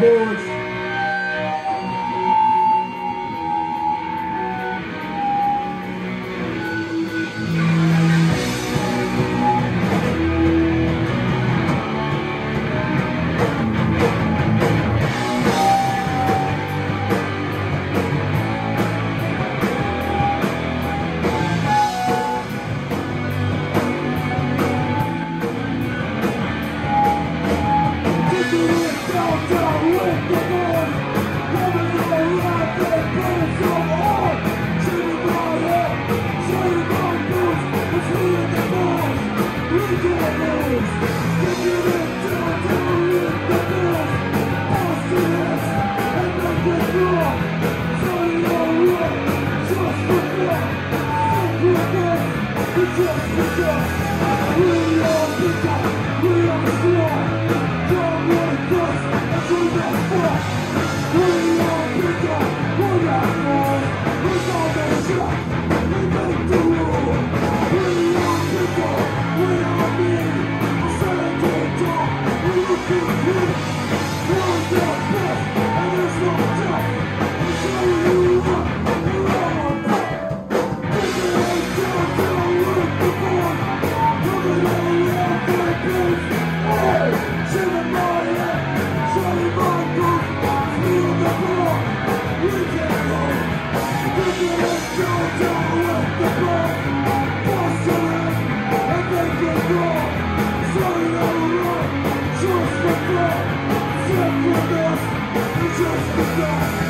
boards. Let's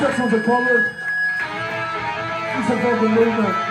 This one's a followed. It's a fucking movement.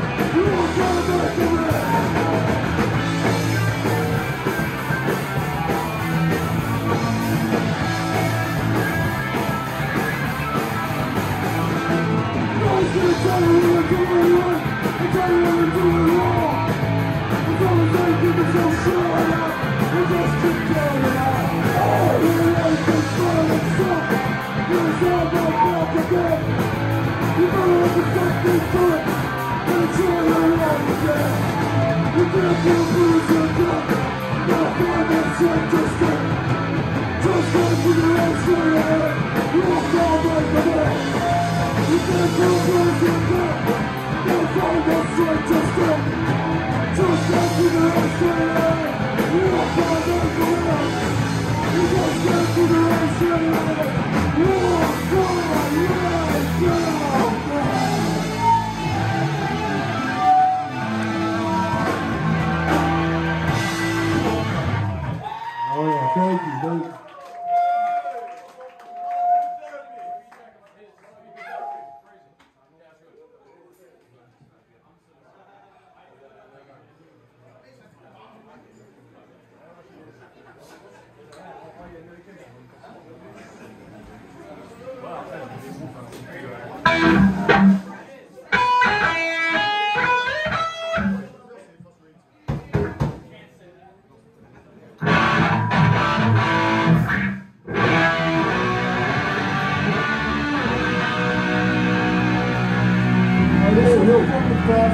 movement. Oh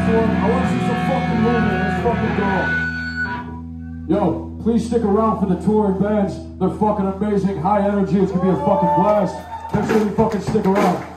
I want to see some fucking movement. Let's fucking go. Yo, please stick around for the touring bands. They're fucking amazing, high energy. It's gonna be a fucking blast. Make sure you fucking stick around.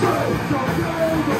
Deus,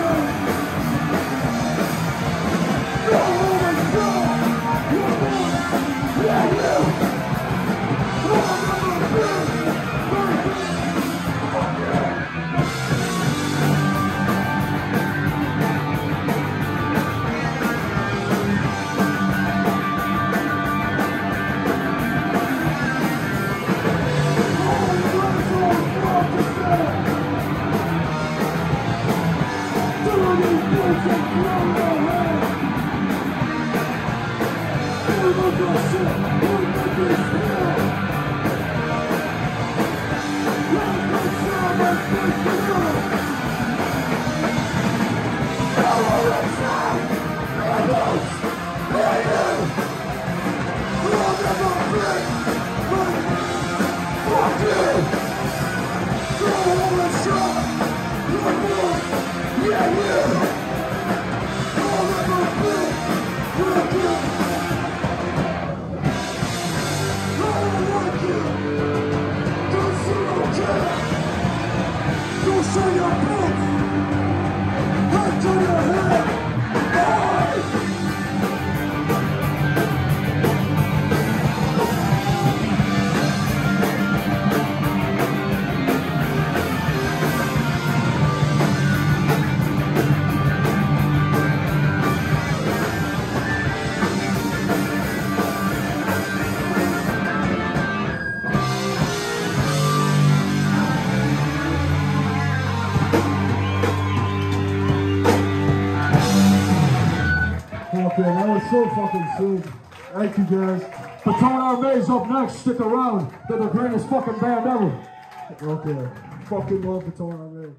Thank. Thank you. Thank you guys. Baton Army's up next. Stick around. They're the greatest fucking band ever. Okay. Fucking love Baton Army.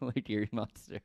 Lake Erie Monster.